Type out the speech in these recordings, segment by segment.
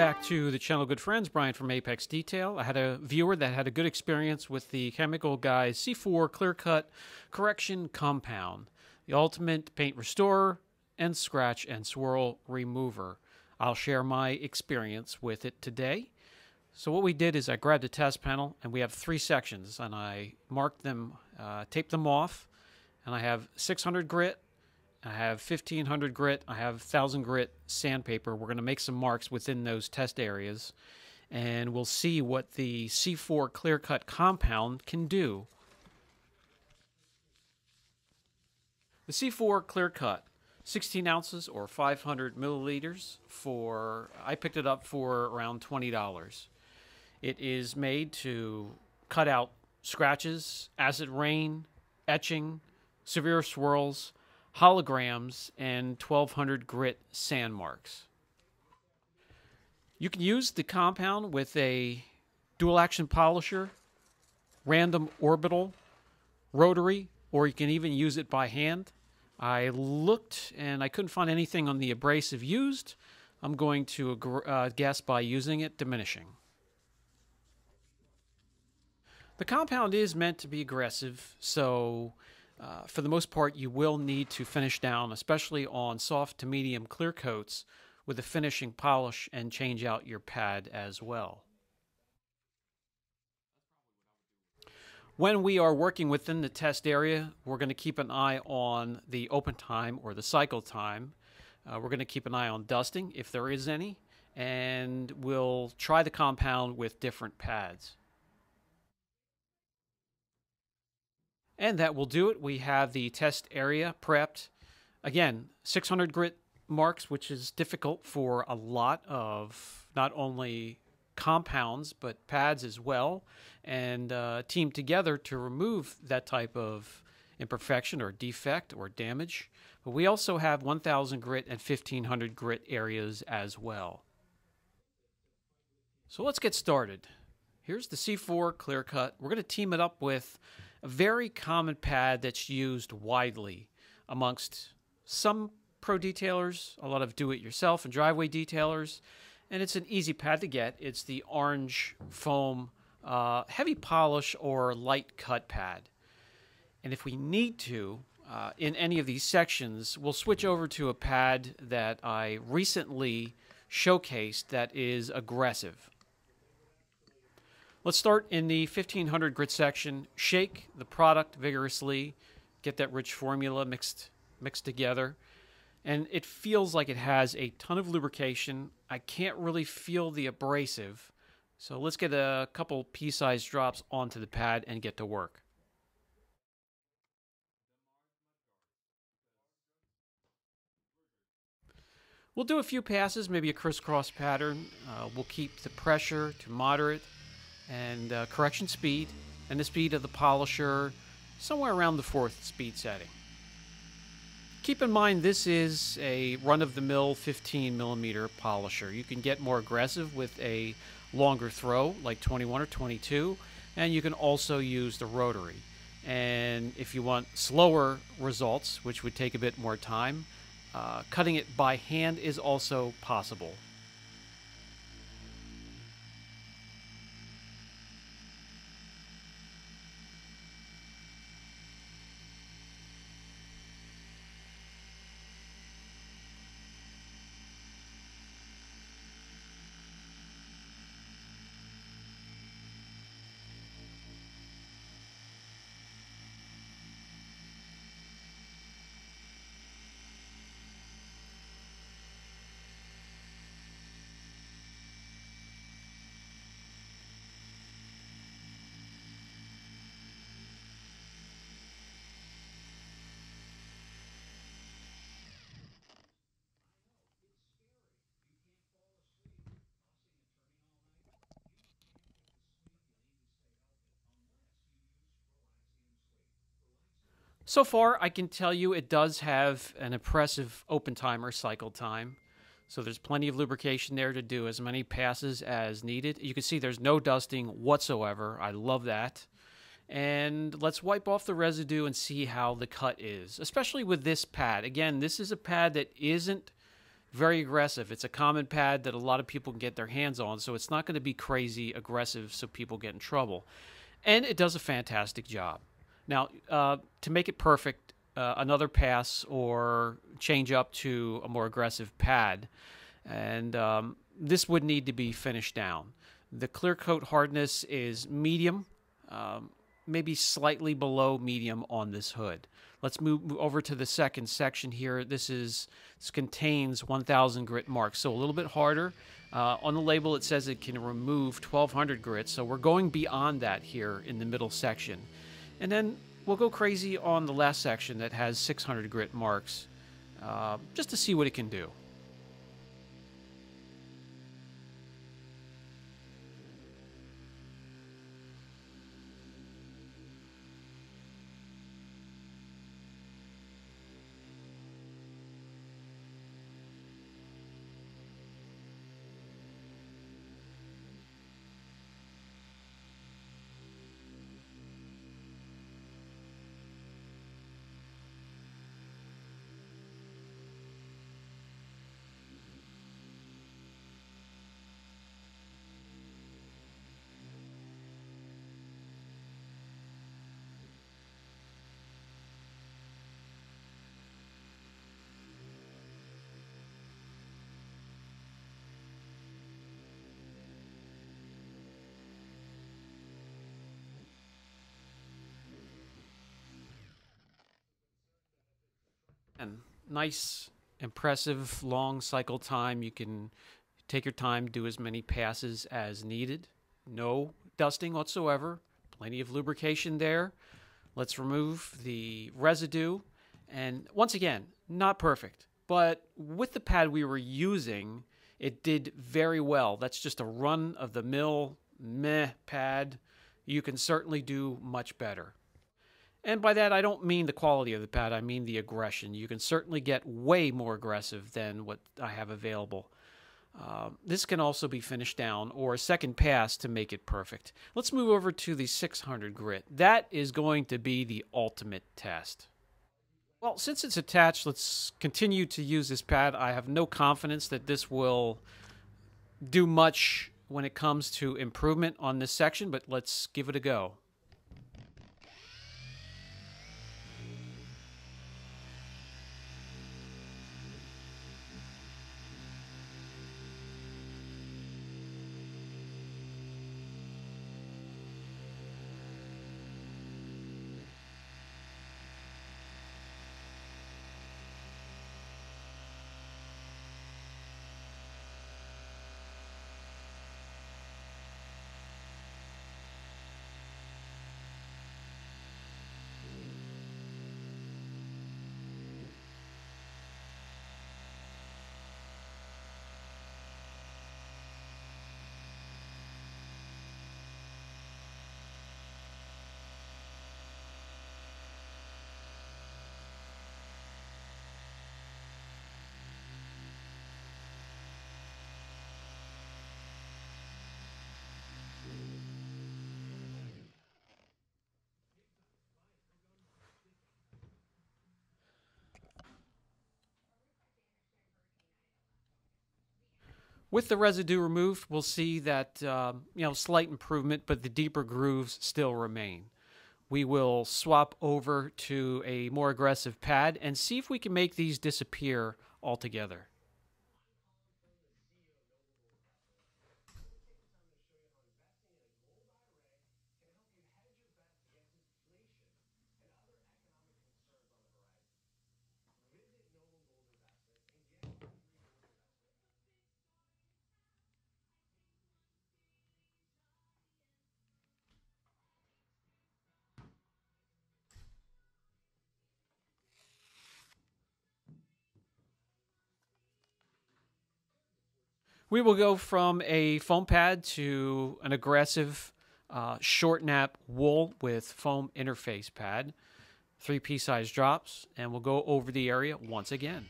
back to the channel, good friends. Brian from Apex Detail. I had a viewer that had a good experience with the Chemical Guys C4 Clear Cut Correction Compound, the ultimate paint restorer and scratch and swirl remover. I'll share my experience with it today. So what we did is I grabbed a test panel, and we have three sections, and I marked them, uh, taped them off, and I have 600 grit, I have 1500 grit, I have 1000 grit sandpaper. We're going to make some marks within those test areas and we'll see what the C4 clear cut compound can do. The C4 clear cut, 16 ounces or 500 milliliters for, I picked it up for around $20. It is made to cut out scratches, acid rain, etching, severe swirls, holograms, and 1200 grit sand marks. You can use the compound with a dual action polisher, random orbital, rotary, or you can even use it by hand. I looked and I couldn't find anything on the abrasive used. I'm going to uh, guess by using it diminishing. The compound is meant to be aggressive, so uh, for the most part, you will need to finish down, especially on soft to medium clear coats, with a finishing polish and change out your pad as well. When we are working within the test area, we're going to keep an eye on the open time or the cycle time. Uh, we're going to keep an eye on dusting if there is any, and we'll try the compound with different pads. And that will do it. We have the test area prepped. Again, 600 grit marks, which is difficult for a lot of not only compounds but pads as well, and uh, team together to remove that type of imperfection or defect or damage. But we also have 1000 grit and 1500 grit areas as well. So let's get started. Here's the C4 clear cut. We're going to team it up with a very common pad that's used widely amongst some pro detailers, a lot of do it yourself and driveway detailers, and it's an easy pad to get. It's the orange foam uh, heavy polish or light cut pad. And if we need to, uh, in any of these sections, we'll switch over to a pad that I recently showcased that is aggressive. Let's start in the 1500 grit section. Shake the product vigorously, get that rich formula mixed mixed together. And it feels like it has a ton of lubrication. I can't really feel the abrasive. So let's get a couple pea-sized drops onto the pad and get to work. We'll do a few passes, maybe a crisscross pattern. Uh, we'll keep the pressure to moderate and uh, correction speed and the speed of the polisher somewhere around the fourth speed setting. Keep in mind this is a run-of-the-mill 15 millimeter polisher. You can get more aggressive with a longer throw like 21 or 22 and you can also use the rotary. And if you want slower results, which would take a bit more time, uh, cutting it by hand is also possible. So far, I can tell you it does have an impressive open timer cycle time. So there's plenty of lubrication there to do as many passes as needed. You can see there's no dusting whatsoever. I love that. And let's wipe off the residue and see how the cut is, especially with this pad. Again, this is a pad that isn't very aggressive. It's a common pad that a lot of people can get their hands on, so it's not going to be crazy aggressive so people get in trouble. And it does a fantastic job. Now, uh, to make it perfect, uh, another pass or change up to a more aggressive pad. And um, this would need to be finished down. The clear coat hardness is medium, um, maybe slightly below medium on this hood. Let's move over to the second section here. This is this contains 1,000 grit marks, so a little bit harder. Uh, on the label, it says it can remove 1,200 grit, so we're going beyond that here in the middle section. And then we'll go crazy on the last section that has 600 grit marks, uh, just to see what it can do. And nice, impressive, long cycle time. You can take your time, do as many passes as needed. No dusting whatsoever. Plenty of lubrication there. Let's remove the residue. And once again, not perfect, but with the pad we were using, it did very well. That's just a run of the mill meh pad. You can certainly do much better. And by that, I don't mean the quality of the pad, I mean the aggression. You can certainly get way more aggressive than what I have available. Uh, this can also be finished down or a second pass to make it perfect. Let's move over to the 600 grit. That is going to be the ultimate test. Well, since it's attached, let's continue to use this pad. I have no confidence that this will do much when it comes to improvement on this section, but let's give it a go. With the residue removed, we'll see that um, you know slight improvement, but the deeper grooves still remain. We will swap over to a more aggressive pad and see if we can make these disappear altogether. We will go from a foam pad to an aggressive uh, short nap wool with foam interface pad, three piece size drops, and we'll go over the area once again.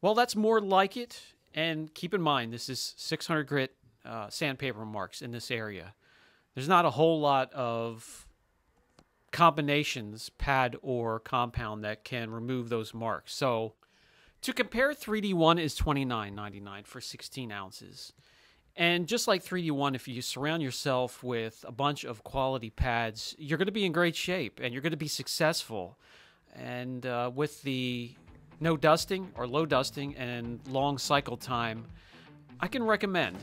Well, that's more like it. And keep in mind, this is 600 grit uh, sandpaper marks in this area. There's not a whole lot of combinations, pad or compound, that can remove those marks. So to compare, 3D1 is $29.99 for 16 ounces. And just like 3D1, if you surround yourself with a bunch of quality pads, you're going to be in great shape and you're going to be successful. And uh, with the no dusting or low dusting and long cycle time, I can recommend